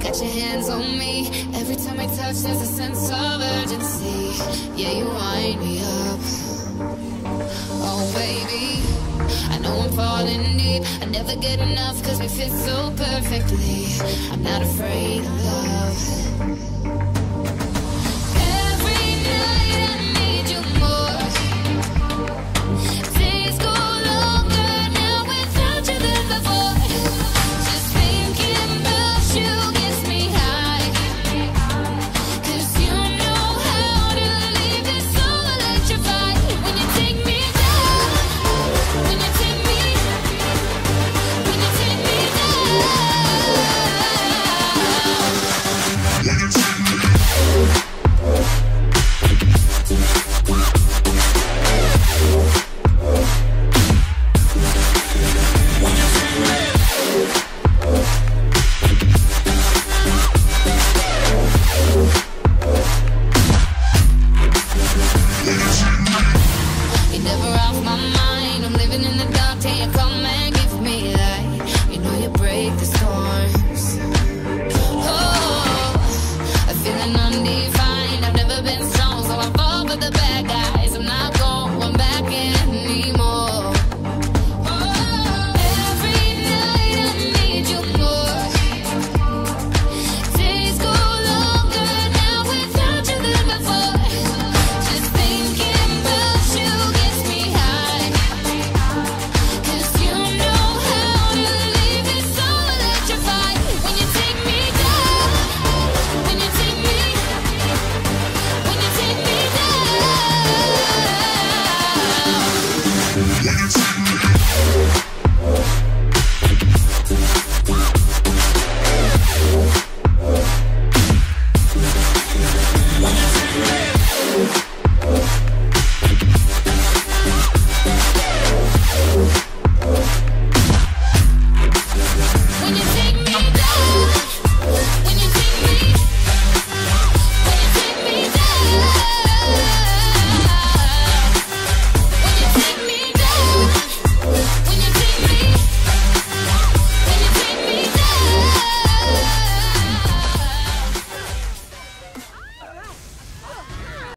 Got your hands on me. Every time I touch, there's a sense of urgency. Yeah, you wind me up. Oh, baby. I know I'm falling deep. I never get enough cause we fit so perfectly. I'm not afraid of love. My mind. I'm living in the dark till you come and